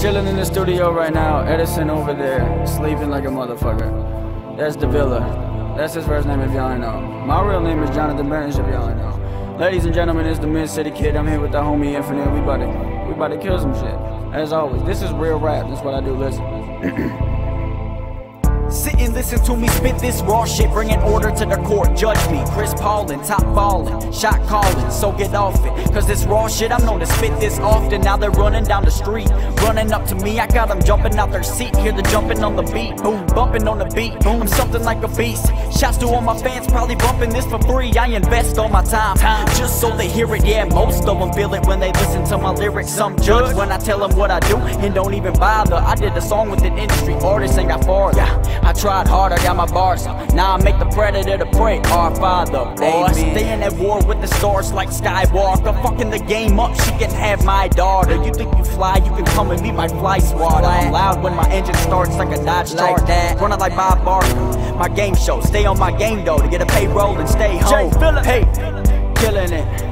Chilling in the studio right now. Edison over there, sleeping like a motherfucker. That's Davilla. That's his first name if y'all ain't know. My real name is Jonathan Burns if y'all ain't know. Ladies and gentlemen, it's the Mid City Kid. I'm here with the homie Infinite. We about to, we about to kill some shit. As always, this is real rap. That's what I do. Listen. Sit and listen to me spit this raw shit, bringing order to the court. Judge me, Chris Paulin, top ballin', shot callin', so get off it. Cause this raw shit, I'm known to spit this often. Now they're running down the street, running up to me. I got them jumping out their seat, hear the jumping on the beat, boom, bumping on the beat. Boom, something like a beast. Shouts to all my fans, probably bumping this for free. I invest all my time, just so they hear it. Yeah, most of them feel it when they listen to my lyrics. Some judge when I tell them what I do and don't even bother. I did a song with an industry artist and got farther. I tried hard, I got my bars up. Now I make the predator to prey. Our father, boy. Staying at war with the stars like Skywalker. Fucking the game up, she can have my daughter. You think you fly, you can come and meet my fly squad. I'm loud when my engine starts like a Dodge Charger. Like Running like Bob Barker. My game show, stay on my game though to get a payroll and stay home. Hey, killing it.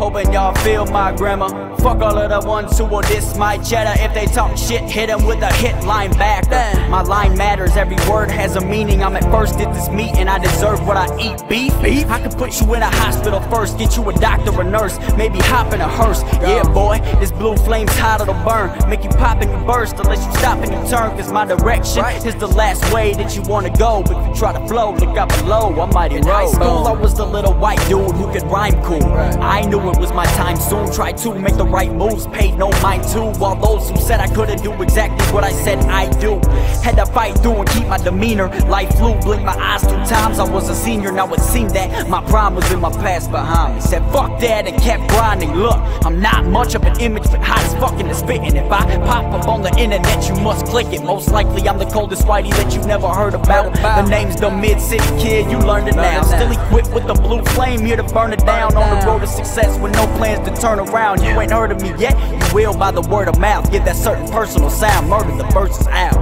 Hoping y'all feel my grammar. Fuck all of the ones who will diss my cheddar. If they talk shit, hit them with a hit line back. My line matters, every word has a meaning. I'm at first at this meat and I deserve what I eat. Beef? Beef? I could put you in a hospital first, get you a doctor or nurse, maybe hop in a hearse. Yeah, boy, this blue flame's hot, it'll burn. Make you pop and you burst unless you stop and you turn. Cause my direction is the last way that you wanna go. But if you try to flow, look out below, I mighty In high school, I was the little white dude who could rhyme cool. I knew it was my time soon. Tried to make the right moves, paid no mind to. While those who said I couldn't do exactly what I said I do. Had to fight through and keep my demeanor. Life flew, blinked my eyes two times. I was a senior, now it seemed that my prime was in my past behind me. Said fuck that and kept grinding. Look, I'm not much of an image, but hot as fucking is spitting. If I pop up on the internet, you must click it. Most likely I'm the coldest whitey that you've never heard about. The name's the Mid City Kid, you learned it now. Still equipped with the blue flame, here to burn it down on the road to success with no plans to turn around. You ain't heard of me yet, you will by the word of mouth. Give that certain personal sound, murder the verses out.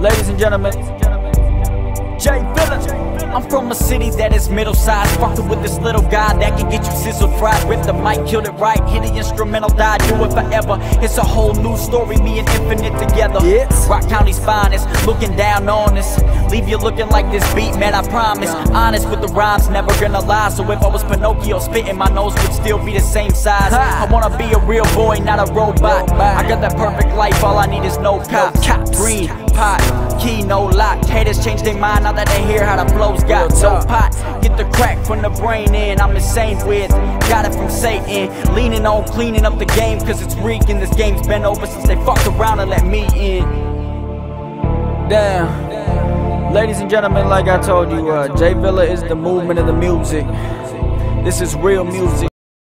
Ladies and gentlemen, Jay Villa. I'm from a city that is middle sized. Fucking with this little guy that can get you sizzled fried. Rip the mic, killed it right. Hit the instrumental, die, do it forever. It's a whole new story, me and Infinite together. Yes. Rock County's finest, looking down on us. Leave you looking like this beat, man, I promise. Honest with the rhymes, never gonna lie. So if I was Pinocchio spitting, my nose would still be the same size. I wanna be a real boy, not a robot. I got that perfect life, all I need is no cop. Green, pot, key, no lock. Haters change their mind now that they hear how the flows got. No pot, get the crack from the brain in. I'm insane with, got it from Satan. Leaning on cleaning up the game, cause it's reeking. This game's been over since they fucked around and let me in. damn. Ladies and gentlemen, like I told you, uh, Jay Villa is the movement of the music. This is real music.